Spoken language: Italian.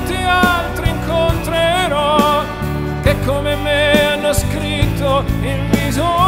tanti altri incontrerò che come me hanno scritto il viso